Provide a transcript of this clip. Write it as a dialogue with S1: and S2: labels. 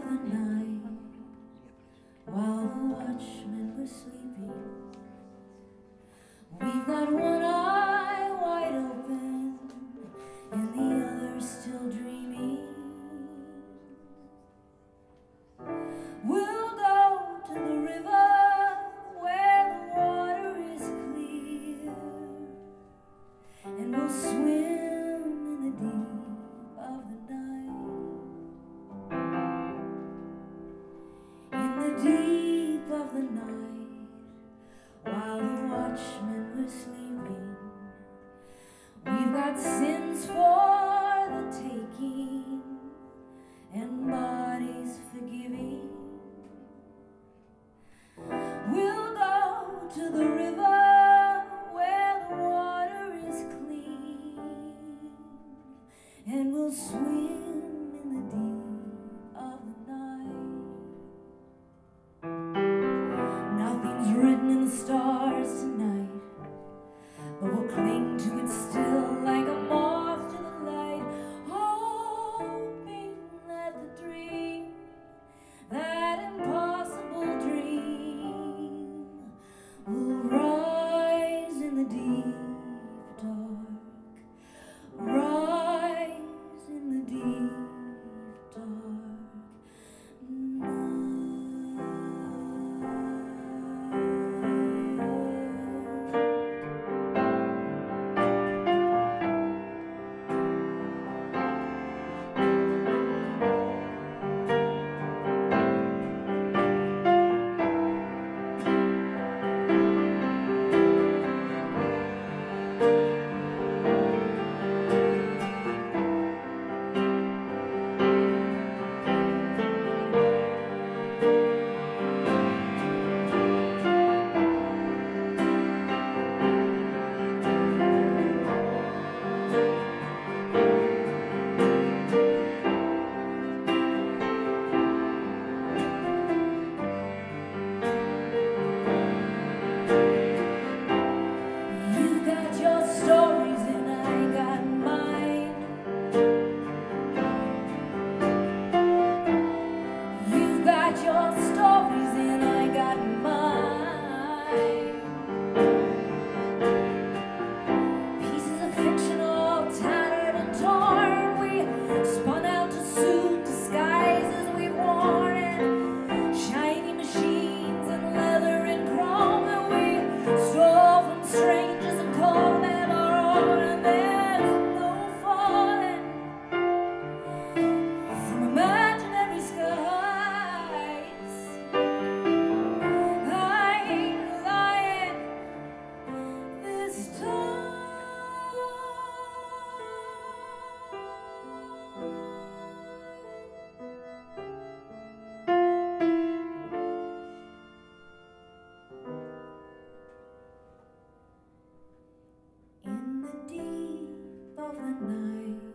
S1: the night while the watchmen were sleeping. We've got one. sweet. night.